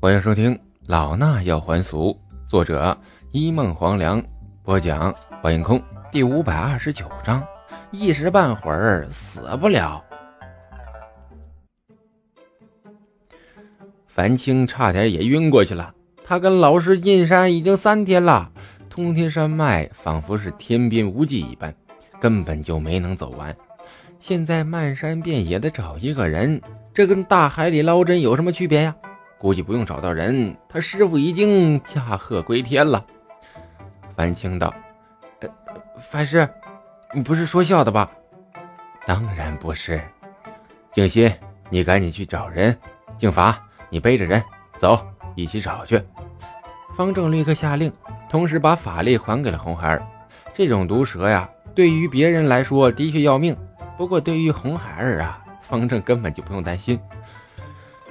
欢迎收听《老衲要还俗》，作者一梦黄粱，播讲欢迎空。第五百二十九章，一时半会儿死不了。樊青差点也晕过去了。他跟老师进山已经三天了，通天山脉仿佛是天边无际一般，根本就没能走完。现在漫山遍野的找一个人，这跟大海里捞针有什么区别呀？估计不用找到人，他师傅已经驾鹤归天了。樊青道：“呃，法师，你不是说笑的吧？”“当然不是。”“静心，你赶紧去找人。”“静法，你背着人走，一起找去。”方正立刻下令，同时把法力还给了红孩儿。这种毒蛇呀，对于别人来说的确要命，不过对于红孩儿啊，方正根本就不用担心。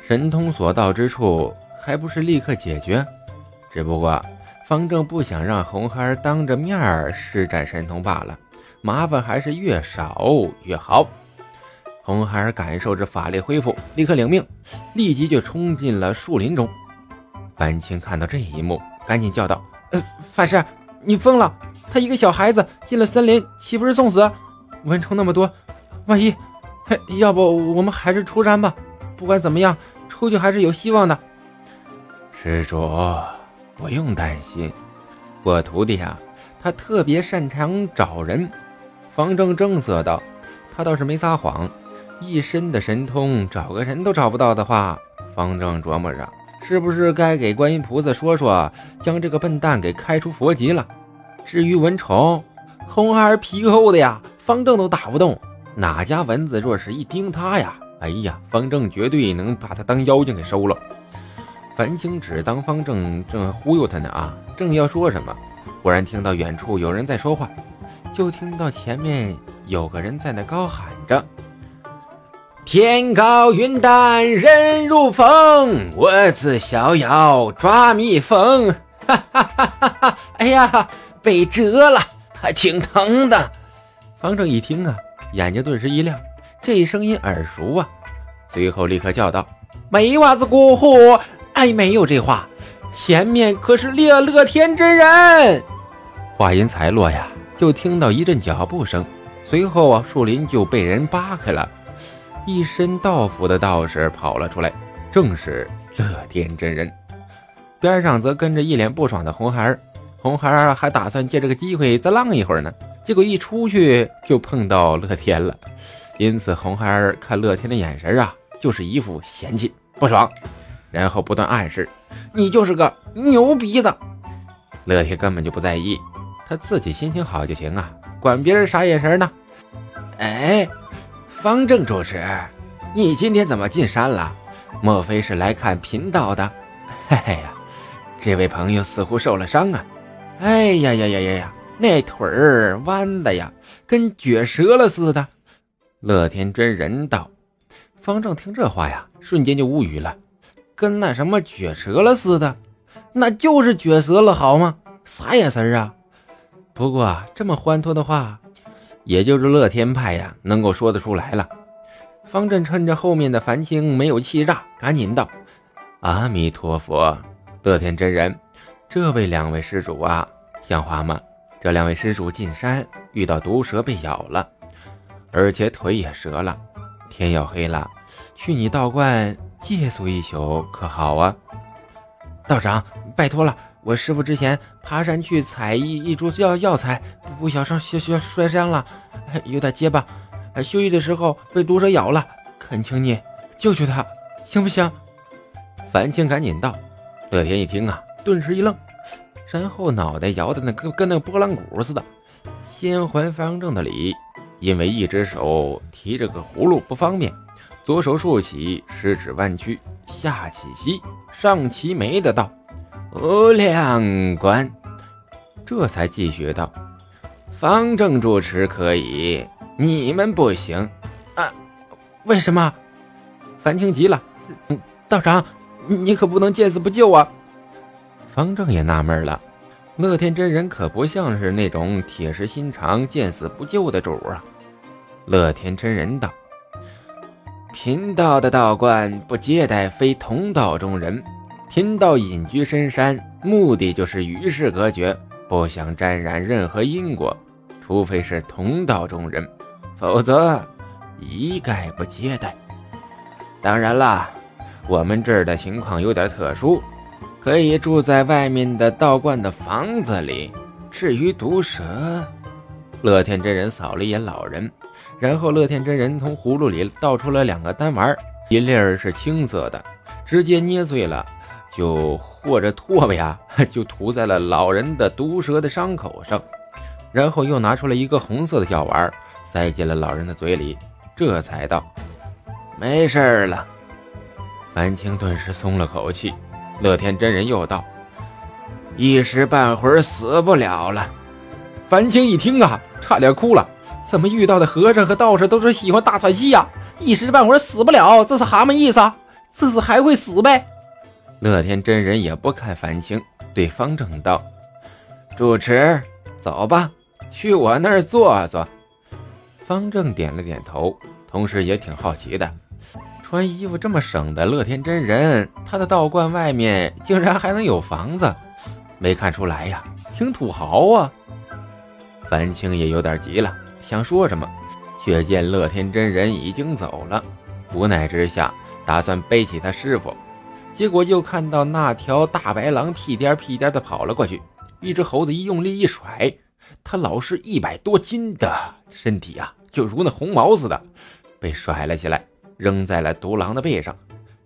神通所到之处，还不是立刻解决？只不过方正不想让红孩儿当着面儿施展神通罢了，麻烦还是越少越好。红孩儿感受着法力恢复，立刻领命，立即就冲进了树林中。范青看到这一幕，赶紧叫道：“呃，法师，你疯了！他一个小孩子进了森林，岂不是送死？蚊虫那么多，万一……嘿要不我们还是出山吧？不管怎么样。”出去还是有希望的，施主不用担心，我徒弟呀，他特别擅长找人。方正正色道：“他倒是没撒谎，一身的神通，找个人都找不到的话，方正琢磨着是不是该给观音菩萨说说，将这个笨蛋给开出佛籍了。至于蚊虫，红孩儿皮厚的呀，方正都打不动，哪家蚊子若是一叮他呀？”哎呀，方正绝对能把他当妖精给收了。樊星只当方正正忽悠他呢啊！正要说什么，忽然听到远处有人在说话，就听到前面有个人在那高喊着：“天高云淡人如风，我自逍遥抓蜜蜂。”哈哈哈哈哈！哎呀，被蛰了，还挺疼的。方正一听啊，眼睛顿时一亮。这声音耳熟啊！随后立刻叫道：“没袜子过户！”哎，没有这话，前面可是乐乐天真人。话音才落呀，就听到一阵脚步声，随后啊，树林就被人扒开了，一身道服的道士跑了出来，正是乐天真人。边上则跟着一脸不爽的红孩儿。红孩儿还打算借这个机会再浪一会儿呢，结果一出去就碰到乐天了。因此，红孩儿看乐天的眼神啊，就是一副嫌弃不爽，然后不断暗示：“你就是个牛鼻子。”乐天根本就不在意，他自己心情好就行啊，管别人啥眼神呢？哎，方正主持，你今天怎么进山了？莫非是来看贫道的？嘿嘿呀，这位朋友似乎受了伤啊！哎呀呀呀呀呀，那腿儿弯的呀，跟撅折了似的。乐天真人道：“方正听这话呀，瞬间就无语了，跟那什么撅折了似的，那就是撅折了好吗？啥眼神啊？不过这么欢脱的话，也就是乐天派呀能够说得出来了。”方正趁着后面的繁星没有气炸，赶紧道：“阿弥陀佛，乐天真人，这位两位施主啊，像话吗？这两位施主进山遇到毒蛇被咬了。”而且腿也折了，天要黑了，去你道观借宿一宿可好啊？道长，拜托了，我师傅之前爬山去采一一株药药材，不小心摔摔摔伤了，有点结巴，休息的时候被毒蛇咬了，恳请你救救他，行不行？樊青赶紧道。乐天一听啊，顿时一愣，然后脑袋摇的那跟跟那个拨浪鼓似的，先还方正的礼。因为一只手提着个葫芦不方便，左手竖起，食指弯曲，下起膝，上齐眉的道：“无量观。”这才继续道：“方正主持可以，你们不行啊？为什么？”樊清急了：“道长，你可不能见死不救啊！”方正也纳闷了。乐天真人可不像是那种铁石心肠、见死不救的主啊！乐天真人道：“贫道的道观不接待非同道中人，贫道隐居深山，目的就是与世隔绝，不想沾染任何因果，除非是同道中人，否则一概不接待。当然啦，我们这儿的情况有点特殊，可以住在外面的道观的房子里。至于毒蛇，乐天真人扫了一眼老人，然后乐天真人从葫芦里倒出了两个丹丸，一粒儿是青色的，直接捏碎了，就或者唾沫呀，就涂在了老人的毒蛇的伤口上，然后又拿出了一个红色的药丸，塞进了老人的嘴里，这才道：“没事了。”樊青顿时松了口气。乐天真人又道。一时半会儿死不了了。樊青一听啊，差点哭了。怎么遇到的和尚和道士都是喜欢大喘气呀？一时半会儿死不了，这是蛤蟆意思？这是还会死呗？乐天真人也不看樊青，对方正道：“主持，走吧，去我那儿坐坐。”方正点了点头，同时也挺好奇的，穿衣服这么省的乐天真人，他的道观外面竟然还能有房子。没看出来呀，挺土豪啊！樊青也有点急了，想说什么，却见乐天真人已经走了，无奈之下，打算背起他师傅，结果又看到那条大白狼屁颠屁颠的跑了过去，一只猴子一用力一甩，他老师一百多斤的身体啊，就如那红毛似的，被甩了起来，扔在了独狼的背上。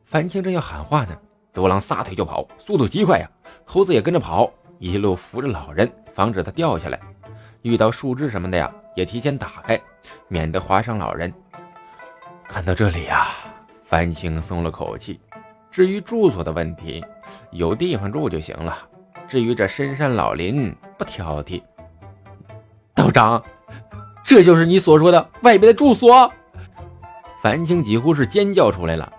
樊青正要喊话呢。独狼撒腿就跑，速度极快呀！猴子也跟着跑，一路扶着老人，防止他掉下来。遇到树枝什么的呀，也提前打开，免得划伤老人。看到这里呀，樊青松了口气。至于住所的问题，有地方住就行了。至于这深山老林，不挑剔。道长，这就是你所说的外边的住所？樊青几乎是尖叫出来了。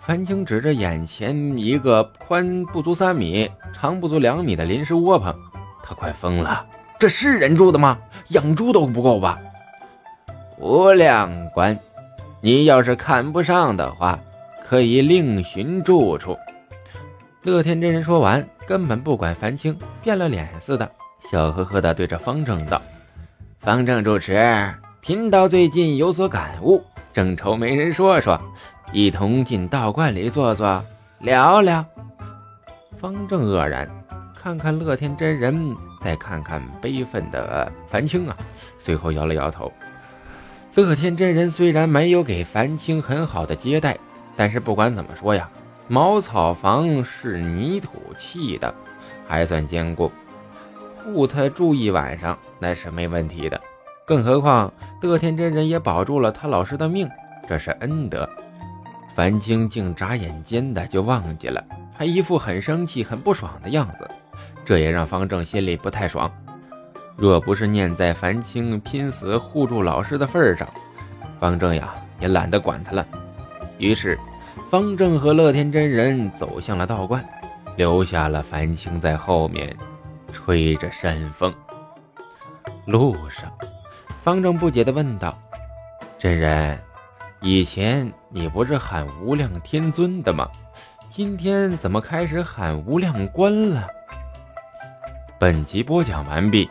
樊青指着眼前一个宽不足三米、长不足两米的临时窝棚，他快疯了！这是人住的吗？养猪都不够吧？无量关，你要是看不上的话，可以另寻住处。乐天真人说完，根本不管樊青，变了脸似的，笑呵呵地对着方正道：“方正主持，贫道最近有所感悟，正愁没人说说。”一同进道观里坐坐，聊聊。方正愕然，看看乐天真人，再看看悲愤的樊青啊，随后摇了摇头。乐天真人虽然没有给樊青很好的接待，但是不管怎么说呀，茅草房是泥土砌的，还算坚固，护他住一晚上那是没问题的。更何况乐天真人也保住了他老师的命，这是恩德。樊青竟眨眼间的就忘记了，还一副很生气、很不爽的样子，这也让方正心里不太爽。若不是念在樊青拼死护住老师的份上，方正呀也懒得管他了。于是，方正和乐天真人走向了道观，留下了樊青在后面，吹着山风。路上，方正不解地问道：“真人。”以前你不是喊无量天尊的吗？今天怎么开始喊无量观了？本集播讲完毕。